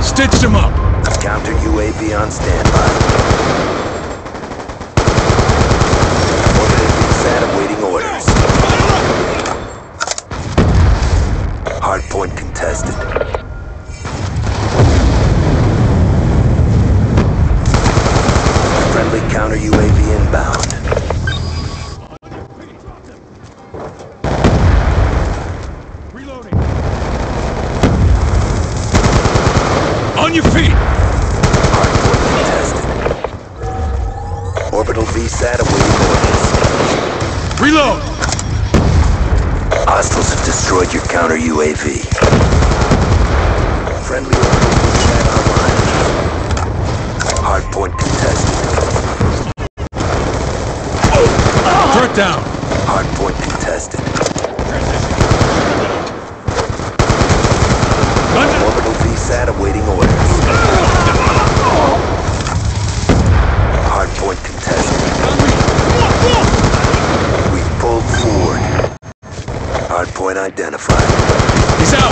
Stitched him up. Counter UAV on standby. Orbital VSAT awaiting orders. Hardpoint contested. Friendly counter UAV inbound. Reloading. On your feet. Hardpoint. Orbital VSAT awaiting orders. Reload. Hostiles have destroyed your counter UAV. Friendly orbital VSAT online. Hardpoint contested. Turret down. Hardpoint contested. VSAT awaiting orders. Hardpoint contested. We've pulled forward. Hardpoint identified.